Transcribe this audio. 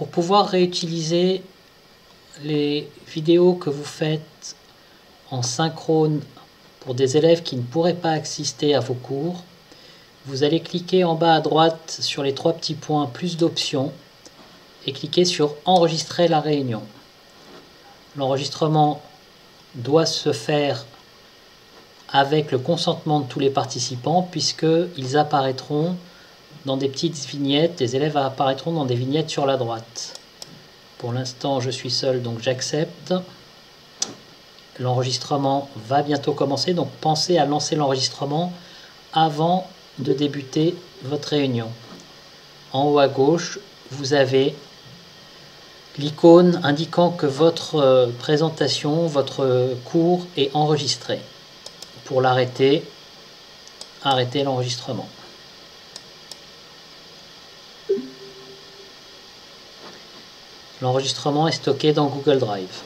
Pour pouvoir réutiliser les vidéos que vous faites en synchrone pour des élèves qui ne pourraient pas assister à vos cours, vous allez cliquer en bas à droite sur les trois petits points plus d'options et cliquer sur enregistrer la réunion. L'enregistrement doit se faire avec le consentement de tous les participants puisqu'ils apparaîtront dans des petites vignettes, les élèves apparaîtront dans des vignettes sur la droite. Pour l'instant, je suis seul, donc j'accepte. L'enregistrement va bientôt commencer, donc pensez à lancer l'enregistrement avant de débuter votre réunion. En haut à gauche, vous avez l'icône indiquant que votre euh, présentation, votre cours est enregistré. Pour l'arrêter, arrêtez l'enregistrement. L'enregistrement est stocké dans Google Drive.